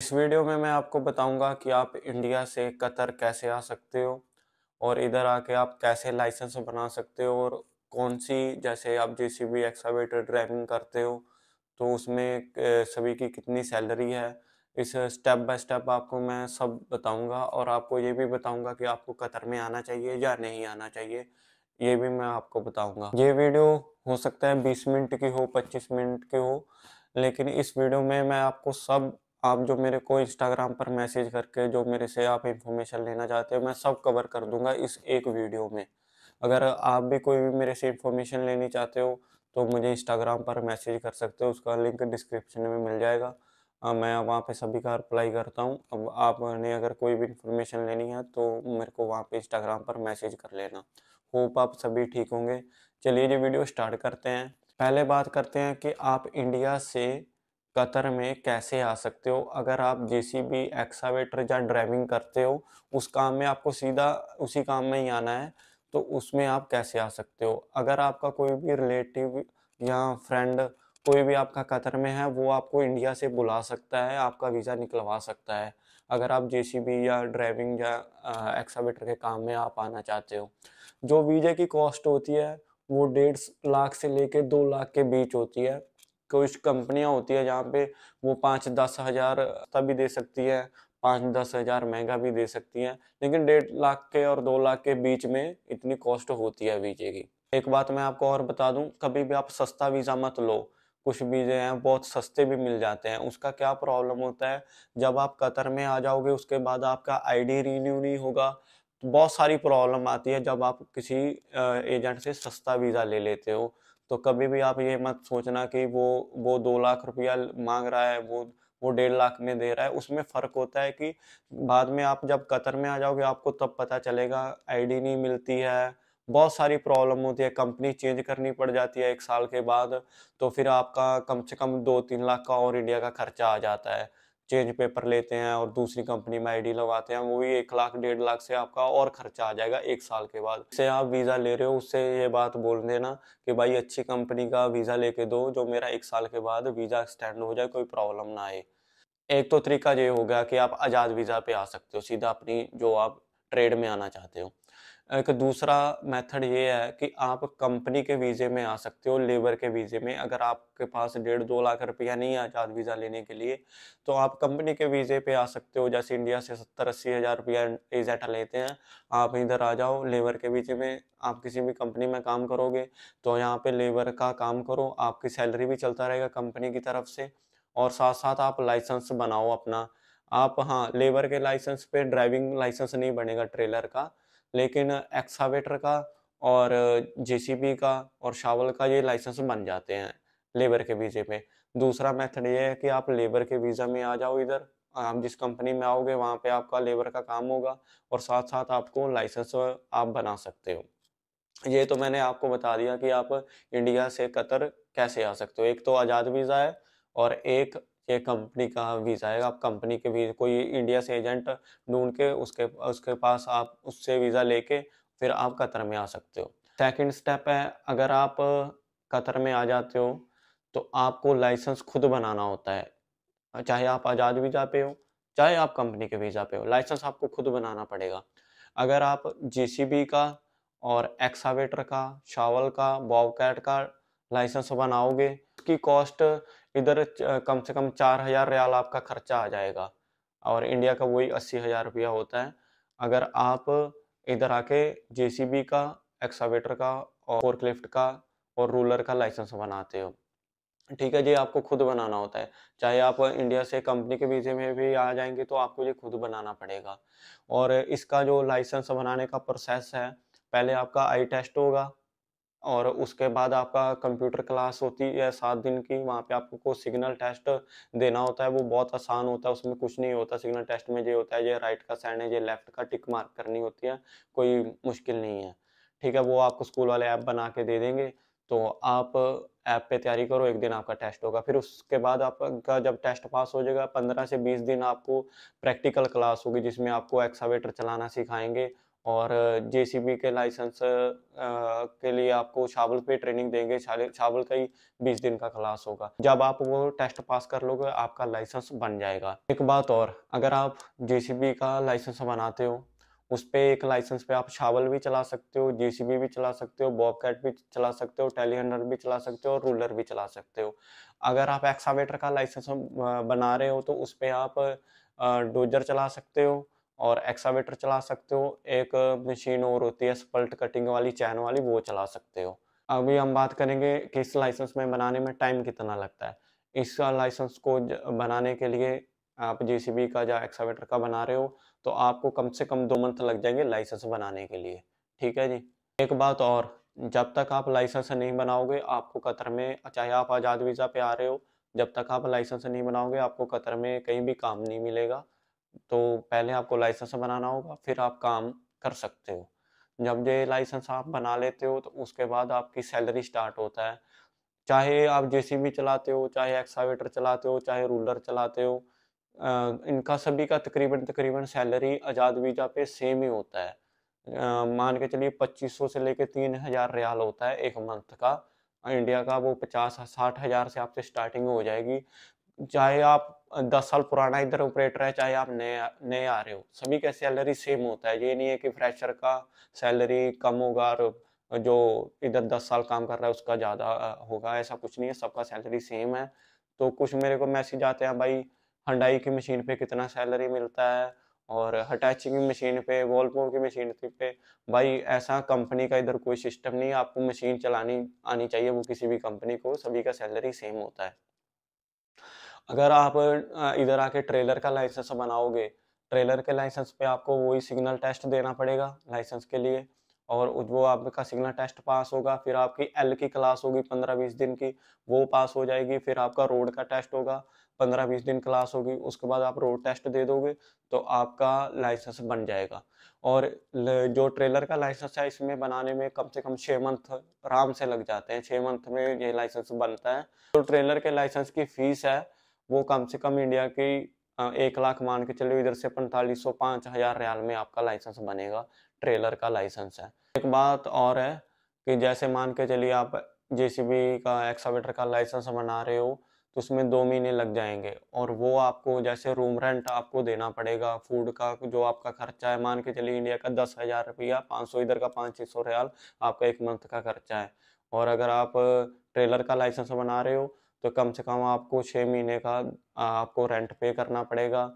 इस वीडियो में मैं आपको बताऊँगा कि आप इंडिया से कतर कैसे आ सकते हो और इधर आके आप कैसे लाइसेंस बना सकते हो और कौन सी, जैसे आप जेसीबी एक्सावेटर ड्राइविंग करते हो तो उसमें सभी की कितनी सैलरी है। इस स्टेप बाय स्टेप आपको मैं सब बताऊँगा और आपको ये भी बताऊँगा कि आपको कतर में आना चाहिए या नहीं आना चाहिए, ये भी मैं आपको बताऊँगा। ये वीडियो हो सकता है 20 मिनट की हो 25 मिनट की हो, लेकिन इस वीडियो में मैं आपको सब आप जो मेरे को इंस्टाग्राम पर मैसेज करके जो मेरे से आप इंफॉर्मेशन लेना चाहते हो मैं सब कवर कर दूँगा इस एक वीडियो में। अगर आप भी कोई भी मेरे से इंफॉर्मेशन लेनी चाहते हो तो मुझे इंस्टाग्राम पर मैसेज कर सकते हो उसका लिंक डिस्क्रिप्शन में मिल जाएगा। अ, मैं वहाँ पे सभी का रिप्लाई करता हूँ। अब आपने अगर कोई भी इंफॉर्मेशन लेनी है तो मेरे को वहाँ पे इंस्टाग्राम पर मैसेज कर लेना। होप आप सभी ठीक होंगे। चलिए ये वीडियो स्टार्ट करते हैं। पहले बात करते हैं कि आप इंडिया से कतर में कैसे आ सकते हो? अगर आप जे सी जेसीबी, एक्सावेटर या ड्राइविंग करते हो, उस काम में आपको सीधा उसी काम में ही आना है तो उसमें आप कैसे आ सकते हो? अगर आपका कोई भी रिलेटिव या फ्रेंड, कोई भी आपका कतर में है, वो आपको इंडिया से बुला सकता है, आपका वीज़ा निकलवा सकता है। अगर आप जेसीबी या ड्राइविंग या एक्सावेटर के काम में आप आना चाहते हो, जो वीज़े की कॉस्ट होती है, वो डेढ़ लाख से लेके दो लाख के बीच होती है। कुछ कंपनियाँ होती है जहाँ पे वो पाँच दस हज़ार तभी दे सकती है, पाँच दस हज़ार महँगा भी दे सकती हैं, लेकिन डेढ़ लाख के और दो लाख के बीच में इतनी कॉस्ट होती है वीजे की। एक बात मैं आपको और बता दूँ, कभी भी आप सस्ता वीज़ा मत लो। कुछ वीज़े हैं, बहुत सस्ते भी मिल जाते हैं। उसका क्या प्रॉब्लम होता है? जब आप कतर में आ जाओगे, उसके बाद आपका आईडी रीन्यू नहीं होगा तो बहुत सारी प्रॉब्लम आती है जब आप किसी एजेंट से सस्ता वीज़ा ले लेते हो। तो कभी भी आप ये मत सोचना कि वो वो दो लाख रुपया मांग रहा है, वो वो डेढ़ लाख में दे रहा है। उसमें फ़र्क होता है कि बाद में आप जब कतर में आ जाओगे, आपको तब पता चलेगा आईडी नहीं मिलती है, बहुत सारी प्रॉब्लम होती है कंपनी चेंज करनी पड़ जाती है एक साल के बाद तो फिर आपका कम से कम दो तीन लाख का और इंडिया का खर्चा आ जाता है। चेंज पेपर लेते हैं और दूसरी कंपनी में आईडी लगाते हैं, वो भी एक लाख, डेढ़ लाख से आपका और खर्चा आ जाएगा एक साल के बाद। से आप वीज़ा ले रहे हो, उससे ये बात बोल देना कि भाई अच्छी कंपनी का वीज़ा लेके दो, जो मेरा एक साल के बाद वीज़ा एक्सटेंड हो जाए, कोई प्रॉब्लम ना आए। एक तो तरीका ये हो गया कि आप आज़ाद वीज़ा पे आ सकते हो, सीधा अपनी जो आप ट्रेड में आना चाहते हो। एक दूसरा मेथड ये है कि आप कंपनी के वीज़े में आ सकते हो, लेबर के वीज़े में। अगर आपके पास डेढ़ दो लाख रुपया नहीं है आज़ाद वीज़ा लेने के लिए तो आप कंपनी के वीज़े पे आ सकते हो। जैसे इंडिया से सत्तर अस्सी हज़ार रुपया एजेटा लेते हैं, आप इधर आ जाओ लेबर के वीज़े में, आप किसी भी कंपनी में काम करोगे तो यहाँ पे लेबर का काम करो, आपकी सैलरी भी चलता रहेगा कंपनी की तरफ़ से, और साथ साथ आप लाइसेंस बनाओ अपना। आप हाँ लेबर के लाइसेंस पे ड्राइविंग लाइसेंस नहीं बनेगा ट्रेलर का लेकिन एक्सावेटर का और जेसीबी का और शावल का ये लाइसेंस बन जाते हैं लेबर के वीज़े पे। दूसरा मेथड ये है कि आप लेबर के वीज़ा में आ जाओ इधर, आप जिस कंपनी में आओगे वहाँ पे आपका लेबर का काम होगा और साथ साथ आपको लाइसेंस आप बना सकते हो। ये तो मैंने आपको बता दिया कि आप इंडिया से कतर कैसे आ सकते हो। एक तो आज़ाद वीज़ा है और एक ये कंपनी का वीज़ा है आप कंपनी के वीज़ा, कोई इंडिया से एजेंट ढूंढ के उसके उसके पास आप उससे वीज़ा लेके फिर आप कतर में आ सकते हो। सेकंड स्टेप है, अगर आप कतर में आ जाते हो तो आपको लाइसेंस खुद बनाना होता है। चाहे आप आज़ाद वीज़ा पे हो, चाहे आप कंपनी के वीज़ा पे हो, लाइसेंस आपको खुद बनाना पड़ेगा। अगर आप जेसीबी का और एक्सावेटर का, शावल का, बॉबकैट का लाइसेंस बनाओगे, उसकी कॉस्ट इधर कम से कम चार हज़ार रियाल आपका खर्चा आ जाएगा। और इंडिया का वही अस्सी हज़ार रुपया होता है। अगर आप इधर आके जेसीबी का एक्सावेटर का और फोर्कलिफ्ट का और रूलर का लाइसेंस बनाते हो, ठीक है जी, आपको खुद बनाना होता है। चाहे आप इंडिया से कंपनी के वीज़े में भी आ जाएँगे तो आपको ये खुद बनाना पड़ेगा। और इसका जो लाइसेंस बनाने का प्रोसेस है, पहले आपका आई टेस्ट होगा और उसके बाद आपका कंप्यूटर क्लास होती है, सात दिन की, वहाँ पे आपको सिग्नल टेस्ट देना होता है, वो बहुत आसान होता है, उसमें कुछ नहीं होता, सिग्नल टेस्ट में ये होता है, ये राइट का साइड है, ये लेफ़्ट का टिक मार्क करनी होती है, कोई मुश्किल नहीं है। ठीक है, वो आपको स्कूल वाले ऐप बना के दे देंगे तो आप ऐप पे तैयारी करो, एक दिन आपका टेस्ट होगा, फिर उसके बाद आपका जब टेस्ट पास हो जाएगा, पंद्रह से बीस दिन आपको प्रैक्टिकल क्लास होगी, जिसमें आपको एक्सावेटर चलाना सिखाएँगे और जेसीबी के लाइसेंस के लिए आपको शावल पे ट्रेनिंग देंगे। शावल का ही बीस दिन का क्लास होगा। जब आप वो टेस्ट पास कर लोगे, आपका लाइसेंस बन जाएगा। एक बात और, अगर आप जेसीबी का लाइसेंस बनाते हो, उस पर एक लाइसेंस पे आप शावल भी चला सकते हो, जेसीबी भी चला सकते हो बॉब कैट भी चला सकते हो, टेलीहंडर भी चला सकते हो रूलर भी चला सकते हो। अगर आप एक्सावेटर का लाइसेंस बना रहे हो तो उस पर आप डोजर चला सकते हो और एक्सावेटर चला सकते हो, एक मशीन और होती है स्पल्ट कटिंग वाली, चैन वाली, वो चला सकते हो। अभी हम बात करेंगे कि इस लाइसेंस में बनाने में टाइम कितना लगता है। इस लाइसेंस को बनाने के लिए आप जेसीबी का या एक्सावेटर का बना रहे हो तो आपको कम से कम दो मंथ लग जाएँगे लाइसेंस बनाने के लिए। ठीक है जी? एक बात और, जब तक आप लाइसेंस नहीं बनाओगे, आपको कतर में, चाहे आप आज़ाद वीज़ा पे आ रहे हो, जब तक आप लाइसेंस नहीं बनाओगे, आपको कतर में कहीं भी काम नहीं मिलेगा। तो पहले आपको लाइसेंस बनाना होगा, फिर आप काम कर सकते हो। जब ये लाइसेंस आप बना लेते हो तो उसके बाद आपकी सैलरी स्टार्ट होता है। चाहे आप जेसीबी चलाते हो, चाहे एक्सावेटर चलाते हो, चाहे रूलर चलाते हो इनका सभी का तकरीबन तकरीबन सैलरी आज़ाद वीज़ा पे सेम ही होता है। मान के चलिए पच्चीस सौ से लेके तीन हज़ार रियाल होता है एक मंथ का। इंडिया का वो पचास, साठ हज़ार से आपसे स्टार्टिंग हो जाएगी। चाहे आप दस साल पुराना इधर ऑपरेटर है, चाहे आप नए नए आ रहे हो, सभी का सैलरी सेम होता है। ये नहीं है कि फ्रेशर का सैलरी कम होगा और जो इधर दस साल काम कर रहा है, उसका ज़्यादा होगा, ऐसा कुछ नहीं है। सबका सैलरी सेम है। तो कुछ मेरे को मैसेज आते हैं, भाई हंडाई की मशीन पे कितना सैलरी मिलता है? और हटैची की मशीन पे वॉलपो की मशीन पे भाई, ऐसा कंपनी का इधर कोई सिस्टम नहीं है। आपको मशीन चलानी, आनी चाहिए, वो किसी भी कंपनी को, सभी का सैलरी सेम होता है। अगर आप इधर आके ट्रेलर का लाइसेंस बनाओगे, ट्रेलर के लाइसेंस पे आपको वही सिग्नल टेस्ट देना पड़ेगा लाइसेंस के लिए और वो आपका सिग्नल टेस्ट पास होगा, फिर आपकी एल की क्लास होगी पंद्रह बीस दिन की, वो पास हो जाएगी, फिर आपका रोड का टेस्ट होगा पंद्रह बीस दिन क्लास होगी, उसके बाद आप रोड टेस्ट दे दोगे तो आपका लाइसेंस बन जाएगा। और जो ट्रेलर का लाइसेंस है, इसमें बनाने में कम से कम छः मंथ आराम से लग जाते हैं छः मंथ में ये लाइसेंस बनता है। तो ट्रेलर के लाइसेंस की फ़ीस है वो कम से कम इंडिया की एक लाख मान के चलो इधर से पैंतालीस सौ पाँच हज़ार रियाल में आपका लाइसेंस बनेगा, ट्रेलर का लाइसेंस है। एक बात और है कि जैसे मान के चलिए आप जेसीबी का एक्सावेटर का लाइसेंस बना रहे हो तो उसमें दो महीने लग जाएँगे और वो आपको जैसे रूम रेंट आपको देना पड़ेगा, फ़ूड का जो आपका खर्चा है, मान के चलिए इंडिया का दस हज़ार रुपया, पाँच सौ इधर का पाँच छः सौ रियाल आपका एक मंथ का खर्चा है। और अगर आप ट्रेलर का लाइसेंस बना रहे हो तो कम से कम आपको छः महीने का आपको रेंट पे करना पड़ेगा।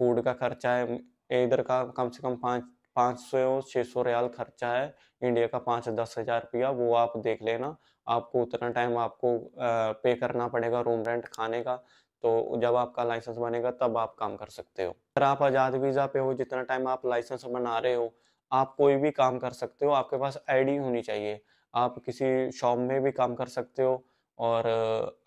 फ़ूड का खर्चा है, इधर का कम से कम पाँच पाँच सौ छः सौ रियाल खर्चा है। इंडिया का पाँच दस हज़ार रुपया, वो आप देख लेना। आपको उतना टाइम आपको पे करना पड़ेगा रूम रेंट खाने का। तो जब आपका लाइसेंस बनेगा, तब आप काम कर सकते हो। अगर आप आज़ाद वीज़ा पे हो, जितना टाइम आप लाइसेंस बना रहे हो, आप कोई भी काम कर सकते हो। आपके पास आईडी होनी चाहिए। आप किसी शॉप में भी काम कर सकते हो। और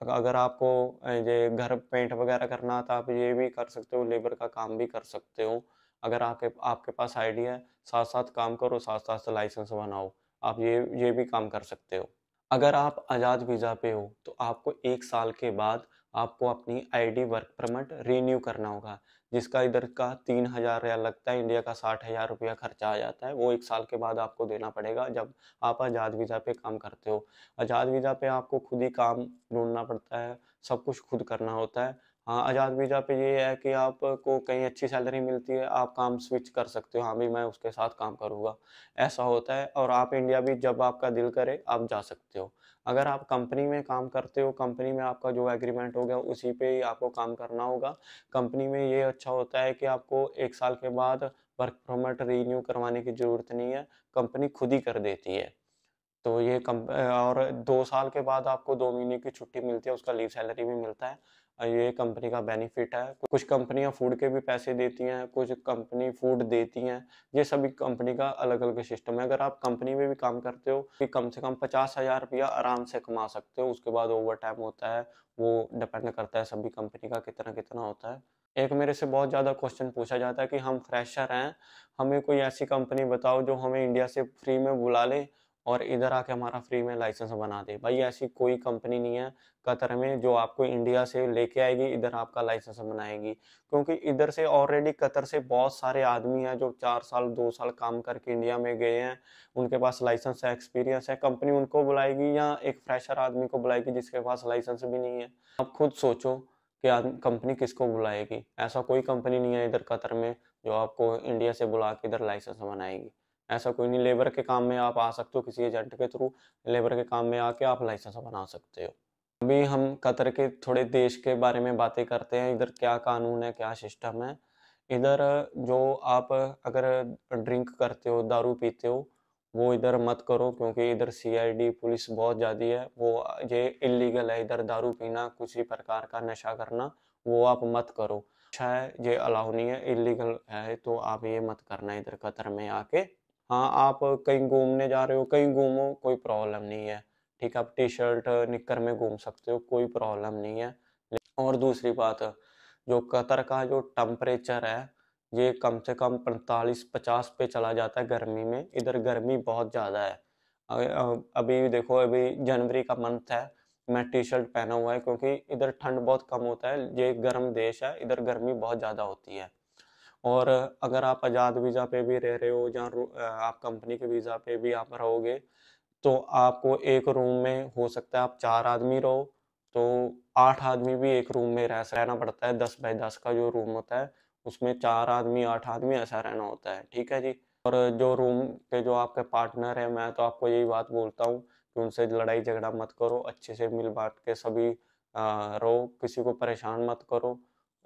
अगर आपको ये घर पेंट वगैरह करना तो आप ये भी कर सकते हो, लेबर का काम भी कर सकते हो। अगर आपके आपके पास आईडी है साथ साथ काम करो साथ साथ लाइसेंस बनाओ, आप ये ये भी काम कर सकते हो। अगर आप आज़ाद वीज़ा पे हो तो आपको एक साल के बाद आपको अपनी आईडी वर्क परमिट रीन्यू करना होगा। जिसका इधर का तीन हज़ार रियाल लगता है इंडिया का साठ हज़ार रुपया खर्चा आ जाता है, वो एक साल के बाद आपको देना पड़ेगा जब आप आज़ाद वीज़ा पे काम करते हो। आज़ाद वीज़ा पे आपको खुद ही काम ढूंढना पड़ता है, सब कुछ खुद करना होता है। हाँ आज़ाद वीज़ा पे ये है कि आपको कहीं अच्छी सैलरी मिलती है, आप काम स्विच कर सकते हो। हाँ भी मैं उसके साथ काम करूँगा। ऐसा होता है और आप इंडिया भी जब आपका दिल करे, आप जा सकते हो। अगर आप कंपनी में काम करते हो, कंपनी में आपका जो एग्रीमेंट हो गया, उसी पे ही आपको काम करना होगा। कंपनी में ये अच्छा होता है कि आपको एक साल के बाद वर्क परमिट रीन्यू करवाने की ज़रूरत नहीं है, कंपनी खुद ही कर देती है। तो ये कम और दो साल के बाद आपको दो महीने की छुट्टी मिलती है, उसका लीव सैलरी भी मिलता है। ये कंपनी का बेनिफिट है। कुछ कंपनियाँ फ़ूड के भी पैसे देती हैं, कुछ कंपनी फ़ूड देती हैं। ये सभी कंपनी का अलग अलग सिस्टम है। अगर आप कंपनी में भी काम करते हो कि कम से कम पचास हज़ार रुपया आराम से कमा सकते हो, उसके बाद ओवर टाइम होता है, वो डिपेंड करता है सभी कंपनी का कितना कितना होता है। एक मेरे से बहुत ज़्यादा क्वेश्चन पूछा जाता है कि हम फ्रेशर हैं, हमें कोई ऐसी कंपनी बताओ जो हमें इंडिया से फ्री में बुला ले और इधर आके हमारा फ्री में लाइसेंस बना दे। भाई, ऐसी कोई कंपनी नहीं है कतर में जो आपको इंडिया से लेके आएगी, इधर आपका लाइसेंस बनाएगी। क्योंकि इधर से ऑलरेडी कतर से बहुत सारे आदमी हैं जो चार साल, दो साल काम करके इंडिया में गए हैं। उनके पास लाइसेंस है एक्सपीरियंस है, कंपनी उनको बुलाएगी या एक फ्रेशर आदमी को बुलाएगी जिसके पास लाइसेंस भी नहीं है। आप खुद सोचो कि कंपनी किसको बुलाएगी। ऐसा कोई कंपनी नहीं है इधर कतर में जो आपको इंडिया से बुला के इधर लाइसेंस बनाएगी। ऐसा कोई नहीं लेबर के काम में आप आ सकते हो किसी एजेंट के थ्रू लेबर के काम में आके आप लाइसेंस बना सकते हो। अभी हम कतर के थोड़े देश के बारे में बातें करते हैं, इधर क्या कानून है, क्या सिस्टम है। इधर जो आप अगर ड्रिंक करते हो, दारू पीते हो, वो इधर मत करो क्योंकि इधर सीआईडी पुलिस बहुत ज़्यादा है, वो ये इलीगल है, इधर दारू पीना, किसी प्रकार का नशा करना, वो आप मत करो। अच्छा है, ये अलाउ नहीं है इलीगल है तो आप ये मत करना इधर कतर में आके। हाँ आप कहीं घूमने जा रहे हो, कहीं घूमो, कोई प्रॉब्लम नहीं है। ठीक है, आप टी शर्ट निक्कर में घूम सकते हो, कोई प्रॉब्लम नहीं है। और दूसरी बात, जो कतर का जो टेम्परेचर है, ये कम से कम पैंतालीस, पचास पे चला जाता है गर्मी में। इधर गर्मी बहुत ज़्यादा है। अभी देखो, अभी जनवरी का मंथ है, मैं टी शर्ट पहना हुआ है, क्योंकि इधर ठंड बहुत कम होता है, ये गर्म देश है, इधर गर्मी बहुत ज़्यादा होती है। और अगर आप आज़ाद वीज़ा पे भी रह रहे हो जहाँ आप कंपनी के वीज़ा पे भी आप रहोगे तो आपको एक रूम में हो सकता है आप चार आदमी रहो तो आठ आदमी भी एक रूम में रह, रहना पड़ता है, दस बाई दस का जो रूम होता है, उसमें चार आदमी, आठ आदमी ऐसा रहना होता है, ठीक है जी? और जो रूम के जो आपके पार्टनर है, मैं तो आपको यही बात बोलता हूँ कि उनसे लड़ाई झगड़ा मत करो, अच्छे से मिल बांट के सभी रहो, किसी को परेशान मत करो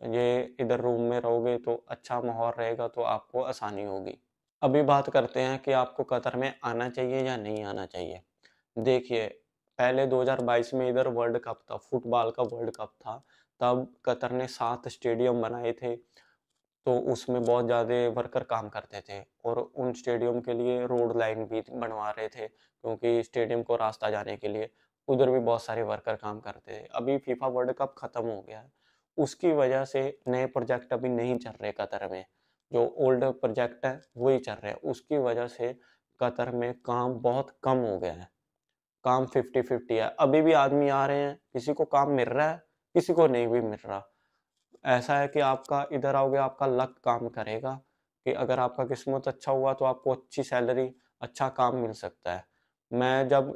ये इधर रूम में रहोगे तो अच्छा माहौल रहेगा तो आपको आसानी होगी। अभी बात करते हैं कि आपको कतर में आना चाहिए या नहीं आना चाहिए। देखिए, पहले 2022 में इधर वर्ल्ड कप था फुटबॉल का वर्ल्ड कप था, तब कतर ने सात स्टेडियम बनाए थे तो उसमें बहुत ज़्यादा वर्कर काम करते थे और उन स्टेडियम के लिए रोड लाइन भी बनवा रहे थे, क्योंकि स्टेडियम को रास्ता जाने के लिए उधर भी बहुत सारे वर्कर काम करते थे। अभी फीफा वर्ल्ड कप ख़त्म हो गया है उसकी वजह से नए प्रोजेक्ट अभी नहीं चल रहे कतर में। जो ओल्ड प्रोजेक्ट है, वही चल रहे हैं। उसकी वजह से कतर में काम बहुत कम हो गया है। काम फिफ्टी फिफ्टी है। अभी भी आदमी आ रहे हैं, किसी को काम मिल रहा है, किसी को नहीं भी मिल रहा। ऐसा है कि आपका इधर आओगे, आपका लक काम करेगा कि अगर आपका किस्मत अच्छा हुआ तो आपको अच्छी सैलरी अच्छा काम मिल सकता है। मैं जब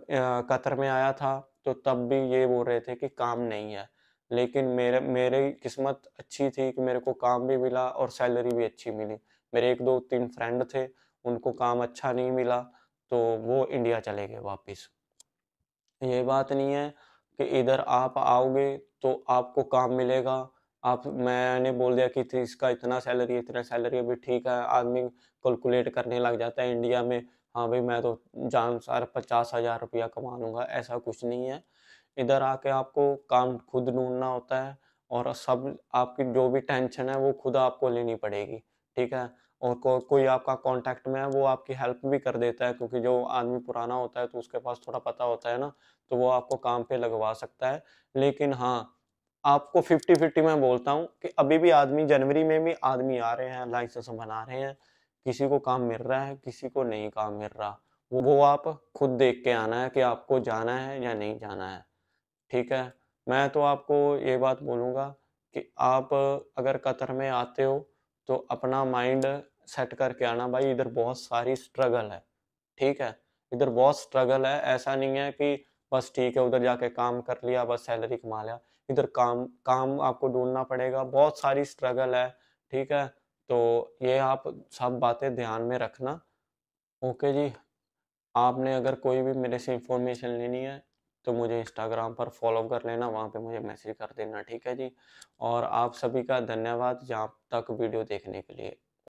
कतर में आया था तो तब भी ये बोल रहे थे कि काम नहीं है। लेकिन मेरे, मेरी किस्मत अच्छी थी कि मेरे को काम भी मिला और सैलरी भी अच्छी मिली। मेरे एक दो तीन फ्रेंड थे, उनको काम अच्छा नहीं मिला तो वो इंडिया चले गए वापस। ये बात नहीं है कि इधर आप आओगे तो आपको काम मिलेगा। आप, मैंने बोल दिया कि इसका इतना सैलरी इतना सैलरी अभी ठीक है, आदमी कैलकुलेट करने लग जाता है इंडिया में। हाँ भाई, मैं तो जान सार पचास हज़ार रुपया कमा लूँगा, ऐसा कुछ नहीं है। इधर आके आपको काम खुद ढूंढना होता है और सब आपकी जो भी टेंशन है वो खुद आपको लेनी पड़ेगी ठीक है? और को, कोई आपका कांटेक्ट में है वो आपकी हेल्प भी कर देता है क्योंकि जो आदमी पुराना होता है तो उसके पास थोड़ा पता होता है ना तो वो आपको काम पे लगवा सकता है। लेकिन हाँ आपको फिफ्टी फिफ्टी मैं बोलता हूँ कि अभी भी आदमी जनवरी में भी आदमी आ रहे हैं लाइसेंस बना रहे हैं किसी को काम मिल रहा है किसी को नहीं काम मिल रहा वो आप खुद देख के आना है कि आपको जाना है या नहीं जाना है। ठीक है, मैं तो आपको ये बात बोलूँगा कि आप अगर कतर में आते हो तो अपना माइंड सेट करके आना भाई, इधर बहुत सारी स्ट्रगल है, ठीक है? इधर बहुत स्ट्रगल है, ऐसा नहीं है कि बस ठीक है, उधर जाके काम कर लिया, बस सैलरी कमा लिया, इधर काम काम आपको ढूंढना पड़ेगा, बहुत सारी स्ट्रगल है, ठीक है? तो ये आप सब बातें ध्यान में रखना, ओके जी? आपने अगर कोई भी मेरे से इंफॉर्मेशन लेनी है तो मुझे इंस्टाग्राम पर फॉलो कर लेना, वहाँ पे मुझे मैसेज कर देना, ठीक है जी? और आप सभी का धन्यवाद जहाँ तक वीडियो देखने के लिए।